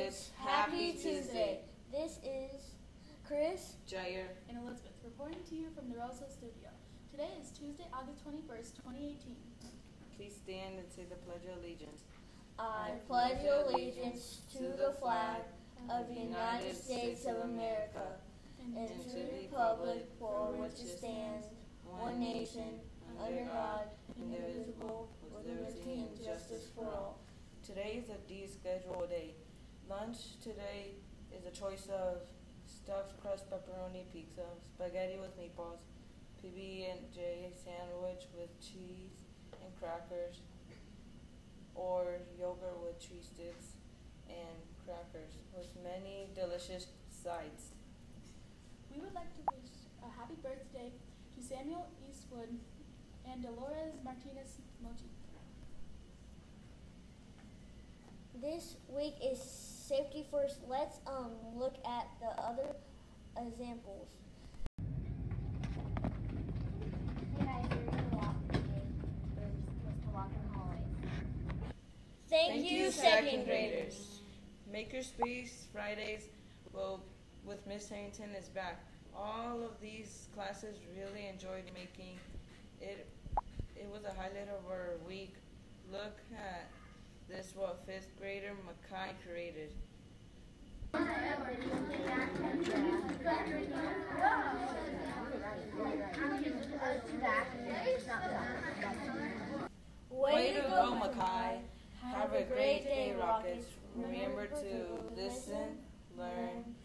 Happy Tuesday. This is Chris, Jair, and Elizabeth reporting to you from the Rosa Studio. Today is Tuesday, August 21st, 2018. Please stand and say the Pledge of Allegiance. I pledge allegiance to the flag of the United States of America and to the republic for which it stands, one nation, under God, indivisible, with liberty and justice for all. Today is a descheduled day. Lunch today is a choice of stuffed crust pepperoni pizza, spaghetti with meatballs, PB and J sandwich with cheese and crackers, or yogurt with cheese sticks and crackers with many delicious sides. We would like to wish a happy birthday to Samuel Eastwood and Dolores Martinez Mochi. This week is safety first. Let's um look at the other examples. Hey guys, we're gonna walk today. We're supposed to walk in the hallways. Thank, you, second graders. Makerspace Fridays will, with Miss Harrington is back. All of these classes really enjoyed making it. It was a highlight of our week. Look at this what fifth grader Makai created. Way to go, Makai. Have a great day, Rockets. Remember to listen, learn,